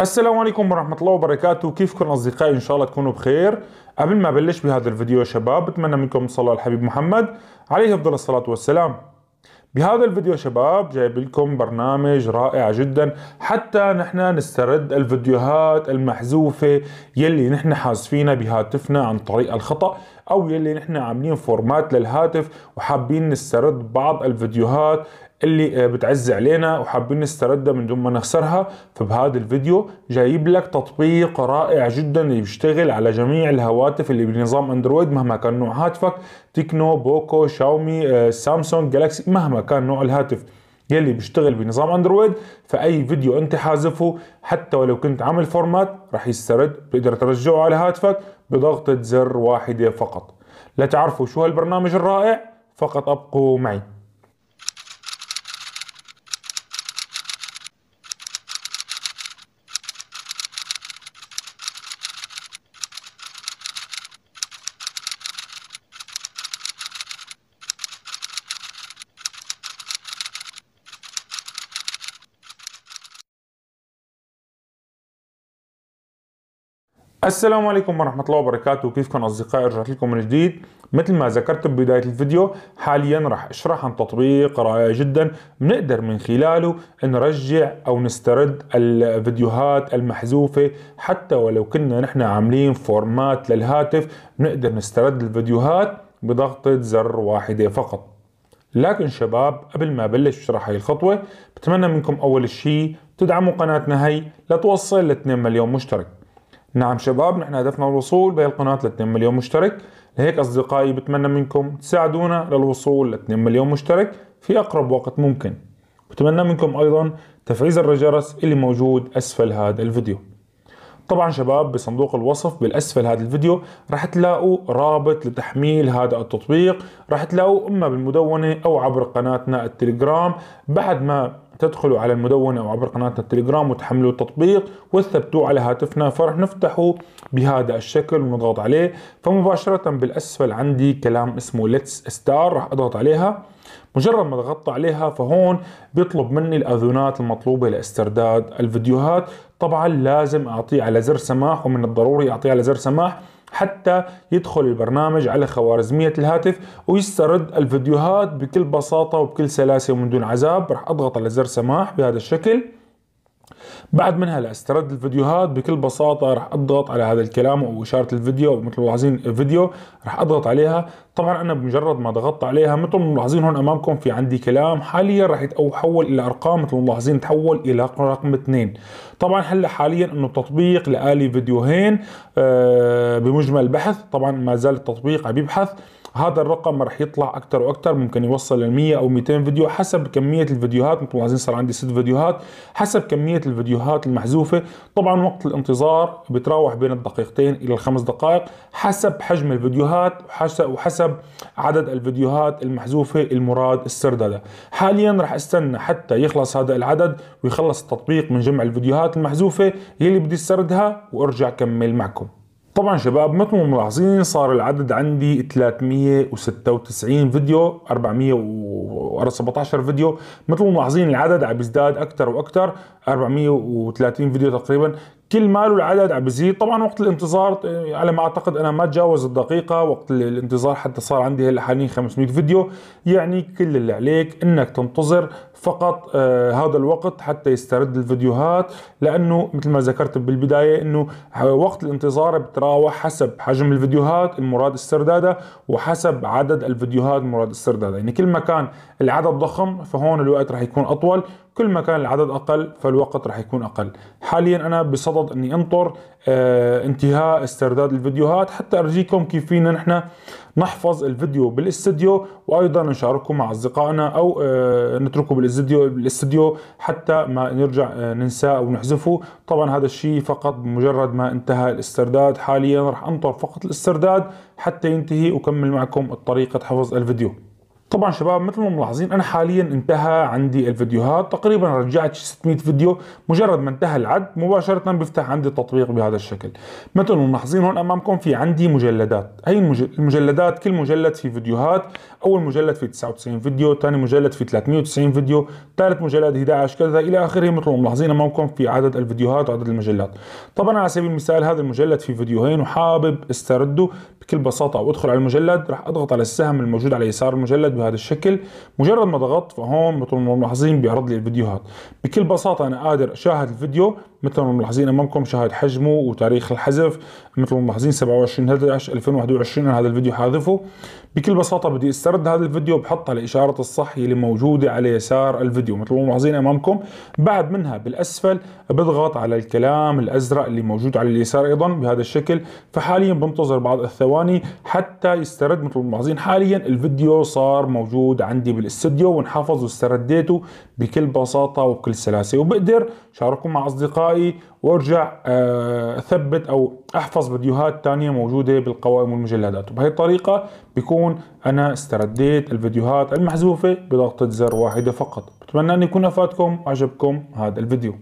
السلام عليكم ورحمة الله وبركاته. كيفكم أصدقائي؟ إن شاء الله تكونوا بخير. قبل ما أبلش بهذا الفيديو يا شباب بتمنى منكم على الحبيب محمد عليه أفضل الصلاة والسلام. بهذا الفيديو يا شباب جايب لكم برنامج رائع جدا. حتى نحن نسترد الفيديوهات المحذوفة يلي نحن حاسفينها بهاتفنا عن طريق الخطأ أو يلي نحن عاملين فورمات للهاتف وحابين نسترد بعض الفيديوهات اللي آه، بتعز علينا وحابين نستردها من دون ما نخسرها. فبهذا الفيديو جايب لك تطبيق رائع جدا اللي بيشتغل على جميع الهواتف اللي بنظام أندرويد مهما كان نوع هاتفك تكنو بوكو شاومي آه، سامسونج جالاكسي مهما كان نوع الهاتف. يلي بيشتغل بنظام أندرويد فأي فيديو أنت حاذفه حتى ولو كنت عامل فورمات راح يسترد بتقدر ترجعه على هاتفك بضغطة زر واحدة فقط. لتعرفوا شو هالبرنامج الرائع؟ فقط أبقوا معي. السلام عليكم ورحمة الله وبركاته. كيفكم أصدقائي؟ رجعت لكم من جديد. مثل ما ذكرت ببداية الفيديو حاليا راح أشرح عن تطبيق رائع جدا بنقدر من خلاله نرجع أو نسترد الفيديوهات المحذوفة. حتى ولو كنا نحن عاملين فورمات للهاتف بنقدر نسترد الفيديوهات بضغطة زر واحدة فقط. لكن شباب قبل ما بلش أشرح هاي الخطوة بتمنى منكم أول شيء تدعموا قناتنا هي لتوصل ل 2 مليون مشترك. نعم شباب نحن هدفنا الوصول بهي القناة ل 2 مليون مشترك. لهيك أصدقائي بتمنى منكم تساعدونا للوصول ل 2 مليون مشترك في أقرب وقت ممكن. بتمنى منكم أيضا تفعيل زر الجرس اللي موجود أسفل هذا الفيديو. طبعا شباب بصندوق الوصف بالأسفل هذا الفيديو راح تلاقوا رابط لتحميل هذا التطبيق راح تلاقوه إما بالمدونة أو عبر قناتنا التليجرام. بعد ما تدخلوا على المدونة أو عبر قناتنا التليجرام وتحملوا التطبيق وتثبتوه على هاتفنا فرح نفتحه بهذا الشكل ونضغط عليه. فمباشرة بالأسفل عندي كلام اسمه Let's start راح أضغط عليها. مجرد ما ضغطت عليها فهون بيطلب مني الأذونات المطلوبة لاسترداد الفيديوهات. طبعا لازم أعطيه على زر سماح ومن الضروري أعطيه على زر سماح حتى يدخل البرنامج على خوارزمية الهاتف ويسترد الفيديوهات بكل بساطة وبكل سلاسة ومن دون عذاب. رح أضغط على زر سماح بهذا الشكل. بعد منها لاسترد الفيديوهات بكل بساطة راح أضغط على هذا الكلام أو إشارة الفيديو مثل ما فيديو راح أضغط عليها. طبعا أنا بمجرد ما ضغطت عليها مثل ما ملاحظين هون أمامكم في عندي كلام حاليا راح يتحول إلى أرقام مثل ما ملاحظين تحول إلى رقم اثنين. طبعا هلأ حاليا إنه تطبيق لآلي فيديوهين آه، بمجمل البحث طبعا ما زال التطبيق عم يبحث. هذا الرقم راح يطلع أكثر وأكثر ممكن يوصل ل 100 أو 200 فيديو حسب كمية الفيديوهات. مثل ما صار عندي ست فيديوهات حسب كمية الفيديوهات المحذوفة. طبعا وقت الانتظار بتراوح بين الدقيقتين إلى الخمس دقائق حسب حجم الفيديوهات وحسب, وحسب عدد الفيديوهات المحذوفة المراد استردادها حاليا راح أستنى حتى يخلص هذا العدد ويخلص التطبيق من جمع الفيديوهات المحذوفة يلي بدي استردها وأرجع كمل معكم. طبعا شباب مثل ما ملاحظين صار العدد عندي 396 فيديو 417 فيديو. مثل ما ملاحظين العدد عم بيزداد أكثر وأكثر 430 فيديو تقريبا. كل ما له العدد عم بيزيد طبعا وقت الانتظار على ما أعتقد أنا ما تجاوز الدقيقة وقت الانتظار حتى صار عندي هلأ حاليا 500 فيديو. يعني كل اللي عليك إنك تنتظر فقط آه هذا الوقت حتى يسترد الفيديوهات. لأنه مثل ما ذكرت بالبداية إنه وقت الانتظار بتراوح حسب حجم الفيديوهات المراد استردادها وحسب عدد الفيديوهات المراد استردادها يعني كل ما كان العدد ضخم فهون الوقت راح يكون أطول. كل ما كان العدد أقل فالوقت راح يكون أقل. حاليا أنا بصدد إني انطر آه انتهاء استرداد الفيديوهات. حتى أرجيكم كيف فينا نحن نحفظ الفيديو بالاستديو وأيضا نشاركه مع أصدقائنا أو آه نتركه بالاستديو بالاستديو حتى ما نرجع آه ننساه أو نحذفه. طبعا هذا الشيء فقط بمجرد ما انتهى الاسترداد. حاليا راح انطر فقط الاسترداد حتى ينتهي وكمل معكم طريقه حفظ الفيديو. طبعا شباب مثل ما ملاحظين أنا حاليا انتهى عندي الفيديوهات. تقريبا رجعت 600 فيديو. مجرد ما انتهى العد مباشرة بيفتح عندي التطبيق بهذا الشكل. مثل ما ملاحظين هون أمامكم في عندي مجلدات. هي المجلدات كل مجلد في فيديوهات. أول مجلد في 99 فيديو ثاني مجلد في 390 فيديو ثالث مجلد 11 كذا إلى آخره. مثل ما ملاحظين أمامكم في عدد الفيديوهات وعدد المجلات طبعا على سبيل المثال هذا المجلد في فيديوهين وحابب استرده بكل بساطة أو أدخل على المجلد. راح أضغط على السهم الموجود على يسار المجلد بهذا الشكل. مجرد ما ضغطت فهون مثل ما ملاحظين بيعرض لي الفيديوهات. بكل بساطة أنا قادر أشاهد الفيديو مثل ما ملاحظين أمامكم شاهد حجمه وتاريخ الحذف. مثل ما ملاحظين 27 11 2021 هذا الفيديو حاذفه. بكل بساطة بدي أسترد هذا الفيديو بحط على إشارة الصح اللي موجودة على يسار الفيديو. مثل ما ملاحظين أمامكم بعد منها بالأسفل بضغط على الكلام الأزرق اللي موجود على اليسار أيضا بهذا الشكل. فحاليا بنتظر بعض الثواني حتى يسترد. مثل ما ملاحظين حاليا الفيديو صار موجود عندي بالاستوديو وانحفظ واسترديته بكل بساطة وبكل سلاسة. وبقدر شاركه مع أصدقائي وأرجع آه، أثبت أو أحفظ فيديوهات تانية موجودة بالقوائم والمجلدات. وبهي الطريقة بيكون أنا استرديت الفيديوهات المحذوفة بضغطة زر واحدة فقط. بتمنى أن يكون أفادكم وعجبكم هذا الفيديو.